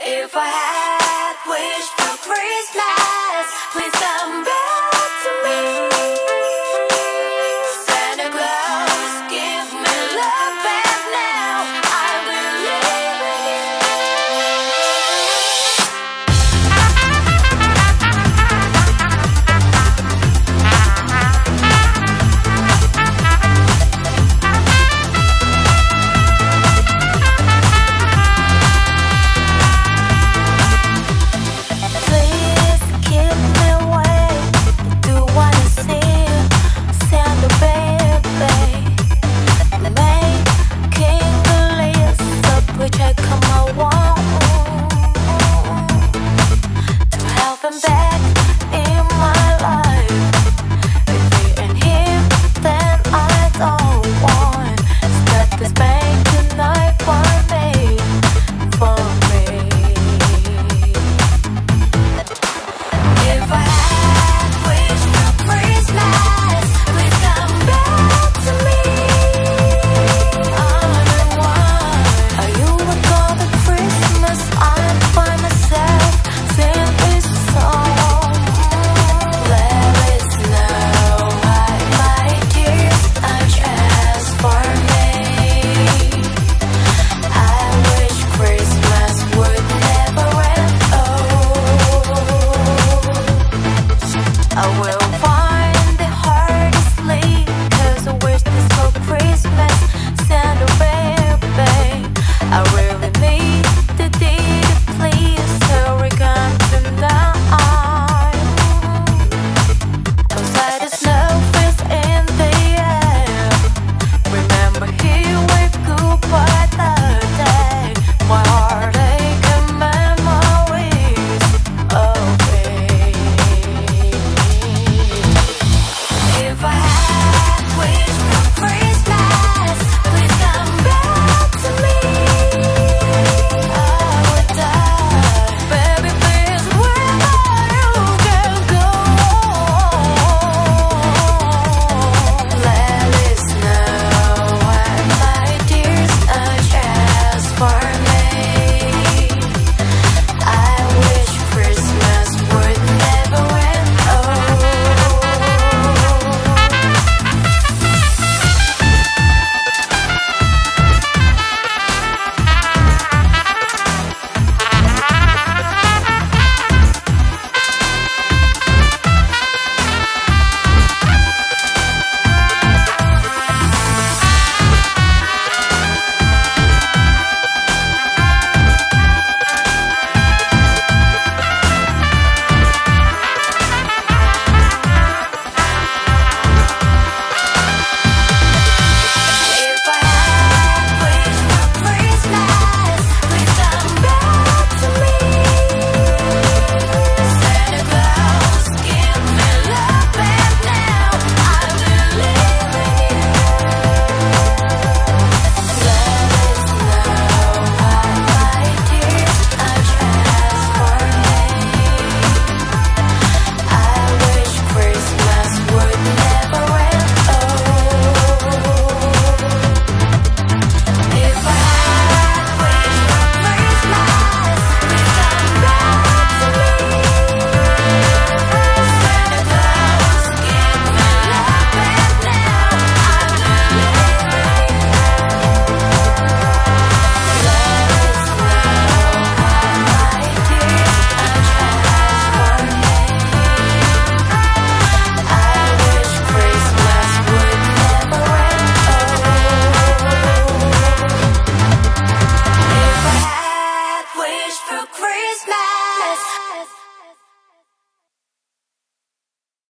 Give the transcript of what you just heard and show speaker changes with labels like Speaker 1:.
Speaker 1: If I had wished for Christmas, please somebody.